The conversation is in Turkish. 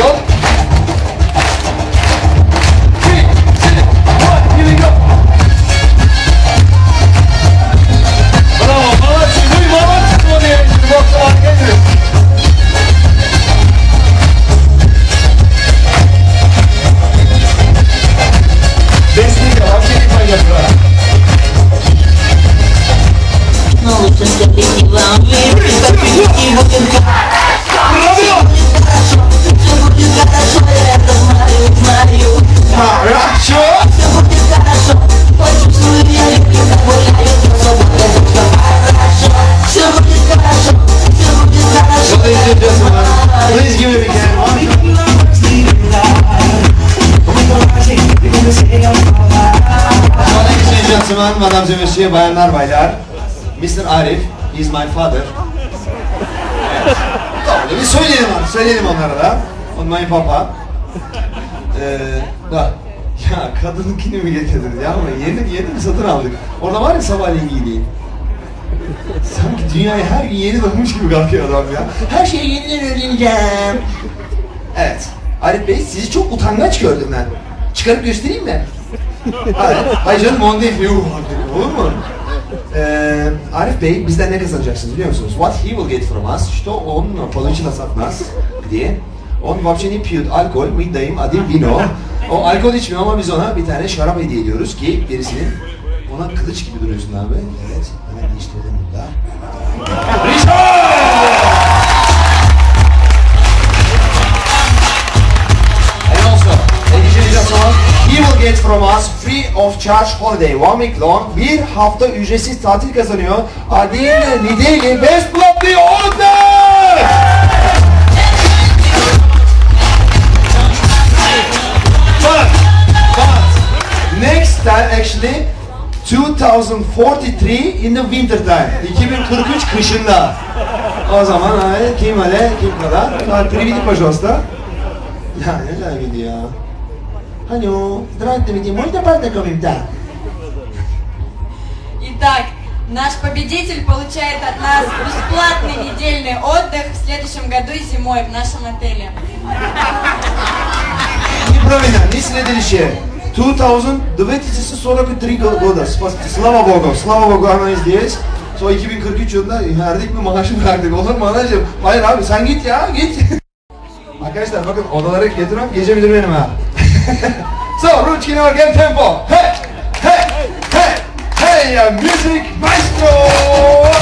역 et Monsieur, bayanlar baylar. Mr. Arif, he is my father. Tamam, bir söyleyelim söyleyelim onlara da. On my papa. Ee, bak, ya kadınınkini mi getirdiniz ya ama yeni, yeni mi satın aldık? Orada var ya sabahleyin giydiğin. Sanki dünyaya her gün yeni doğmuş gibi kalkıyor adam ya. Her şeyi yeniden öğreneceğim. Evet. Arif Bey sizi çok utangaç gördüm ben. Çıkarıp göstereyim mi? Hayır, hayır canım on değil. Yuh, Olur mu? Ee, Arif Bey bizden ne kazanacaksınız biliyor musunuz? What he will get from us, что он получит от нас. Где? Он вообще не пьет alkol, мы даем один vino. O alkol içmiyor ama biz ona bir tane şarap hediye ediyoruz ki birisinin ona kılıç gibi duruyorsun abi. Evet, hemen değiştirdim from us free of charge holiday one week long. Bir hafta ücretsiz tatil kazanıyor. Adil Nideli Besplatlı Order! But, but, next time actually 2043 in the winter time. 2043 kışında. O zaman hani kim hele kim kadar? Приведи, пожалуйста. Да, не знаю, видео. Алло, здравствуйте, можно комментарий? Итак, наш победитель получает от нас бесплатный недельный отдых в следующем году зимой в нашем отеле. Неправильно, не следующее. 2023 года. Спас- Слава Богу, слава Богу она здесь. So 2043 yılında verdik mi maaşı verdik. Olur mu anacığım? Hayır abi sen git ya git. Arkadaşlar bakın odaları getiriyorum gece bilir benim ha. So Ruchkin again tempo. Hey hey hey hey music maestro.